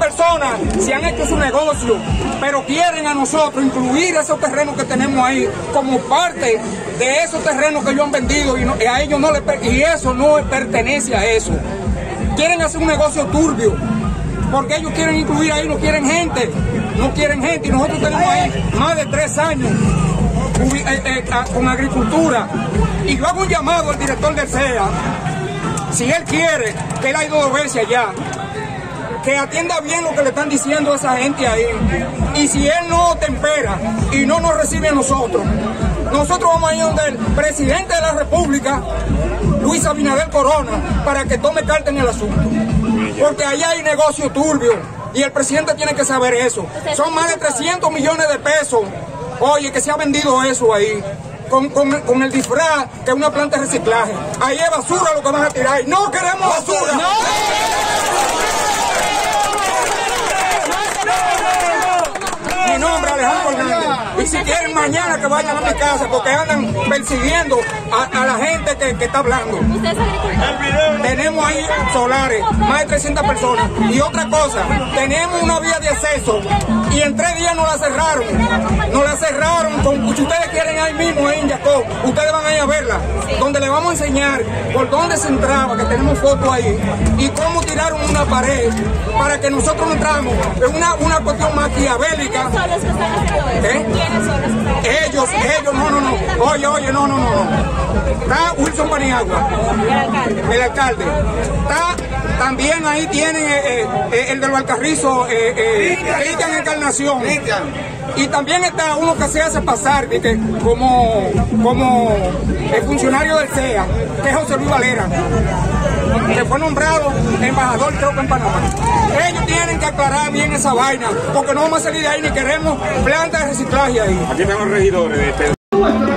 personas se han hecho su negocio, pero quieren a nosotros incluir esos terrenos que tenemos ahí como parte de esos terrenos que ellos han vendido y, a ellos no le y eso no pertenece a eso. Quieren hacer un negocio turbio, porque ellos quieren incluir ahí, no quieren gente, no quieren gente y nosotros tenemos ahí más de tres años eh, eh, con agricultura. Y yo hago un llamado al director del CEA, si él quiere, que él ha ido dos veces allá, que atienda bien lo que le están diciendo a esa gente ahí. Y si él no tempera y no nos recibe a nosotros, nosotros vamos a ir donde el presidente de la República, Luis Abinader Corona, para que tome carta en el asunto. Porque allá hay negocio turbio y el presidente tiene que saber eso. Son más de 300 millones de pesos. Oye, que se ha vendido eso ahí. Con, con, el disfraz que es una planta de reciclaje. Ahí es basura lo que van a tirar. No queremos basura. Mi nombre es Alejandro Hernández. Y si quieren mañana que vayan a mi casa porque andan persiguiendo a, la gente que, está hablando. Tenemos ahí solares, más de 300 personas. Y otra cosa, tenemos una vía de acceso y en tres días nos la cerraron. Nos la cerraron. Con, si ustedes quieren ahí mismo, en Jacob, ustedes van a ir a verla. Donde le vamos a enseñar por dónde se entraba, que tenemos fotos ahí, y cómo tiraron una pared para que nosotros no entramos. Es una, una cuestión maquiavélica. ¿Eh? Oye, oye, no, no, no. no. Está Wilson Paniagua. El alcalde. El alcalde. Está también ahí tienen eh, eh, eh, el del Valcarrizo, eh, Cristian Encarnación. Y también está uno que se hace pasar como, como el funcionario del CEA, que es José Luis Valera, que fue nombrado embajador creo que en Panamá. Ellos tienen que aclarar bien esa vaina, porque no vamos a salir de ahí ni queremos plantas de reciclaje ahí. Aquí están los regidores de este...